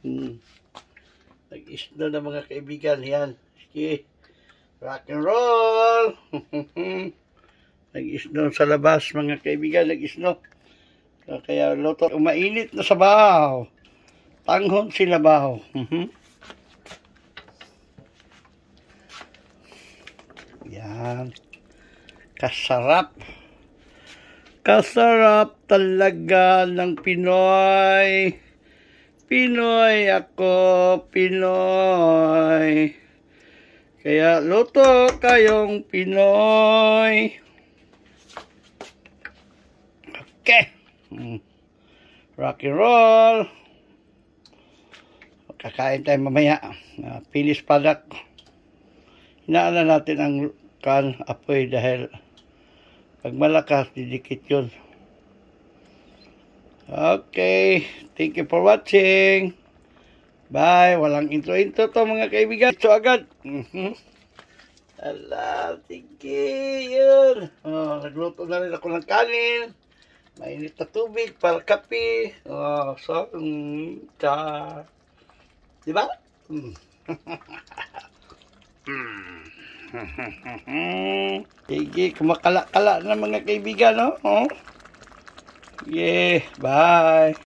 Hmm. Nag-isno na mga kaibigan. Yan. Sige. Rock and roll. Nag-isno sa labas mga kaibigan. Nag-isno. Kaya luto. Umainit na sa bahaw. Tanghon sila bahaw. Mhm. Yan. Kasarap. Kasarap talaga ng Pinoy. Pinoy ako, Pinoy. Kaya luto kayong Pinoy. Okay. Mm. Rock and roll. Kakain tayo mamaya. Uh, finish product. Hinaan na natin ang kan apoy dahil pag malakas, didikit yun. Okay. Thank you for watching. Bye. Walang intro-intro to mga kaibigan. Ito agad. Mhm. Ala, sige. Yun. Oh, nagluto na rin ako ng kanin. Mainit na tubig para kape. Oh, so, mm, ta. Diba? Mm. Mm. Sige, kumakala-kala na mga kaibigan, no? Oh. Yeah, bye.